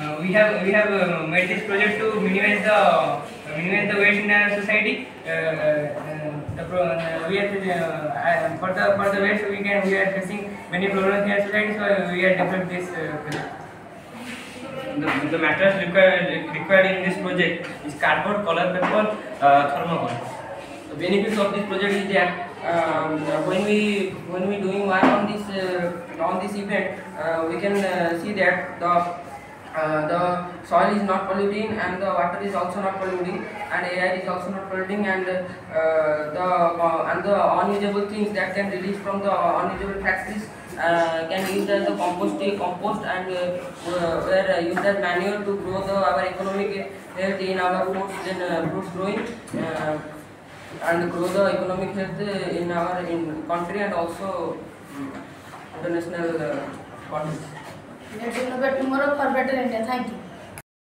Uh, we have we have uh, made this project to minimize the uh, minimize the waste in our society. Uh, uh, the pro, uh, we are for the for the waste we can we are facing many problems in our society, so we are developed this project. The, the materials required required in this project is cardboard, color paper, thermocol. The benefits of this project is that um, when we when we doing work on this on this event, we can see that the uh, the soil is not polluting and the water is also not polluting and air is also not polluting and uh, the uh, and the unusable things that can release from the unusable factories uh, can use as the compost compost and uh, were used as manure to grow the our economic health in our fruits then fruits growing. And grow the economic health in our in country and also mm, international uh, bodies. Tomorrow for better India. Thank you.